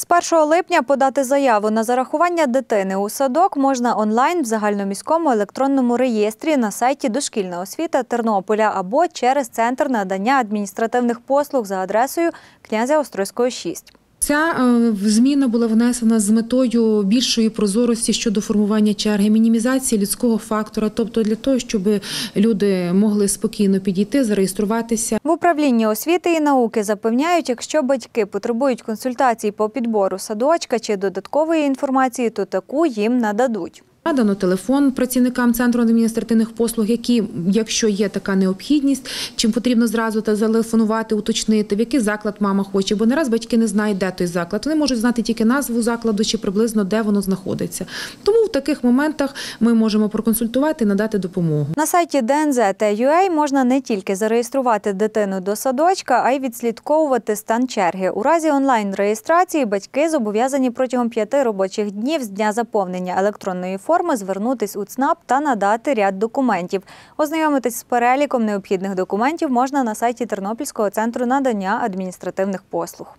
З 1 липня подати заяву на зарахування дитини у садок можна онлайн в загальноміському електронному реєстрі на сайті Дошкільна освіта Тернополя або через центр надання адміністративних послуг за адресою князя Острозького 6. Ця е, зміна була внесена з метою більшої прозорості щодо формування черги, мінімізації людського фактора, тобто для того, щоб люди могли спокійно підійти, зареєструватися. В управлінні освіти і науки запевняють, якщо батьки потребують консультацій по підбору садочка чи додаткової інформації, то таку їм нададуть. Надано телефон працівникам центру адміністративних послуг, які, якщо є така необхідність, чим потрібно зразу та телефонувати, уточнити, в який заклад мама хоче, бо не раз батьки не знають, де той заклад. Вони можуть знати тільки назву закладу чи приблизно де воно знаходиться. Тому таких моментах ми можемо проконсультувати і надати допомогу. На сайті DNZ.ua можна не тільки зареєструвати дитину до садочка, а й відслідковувати стан черги. У разі онлайн-реєстрації батьки зобов'язані протягом п'яти робочих днів з дня заповнення електронної форми звернутись у ЦНАП та надати ряд документів. Ознайомитись з переліком необхідних документів можна на сайті Тернопільського центру надання адміністративних послуг.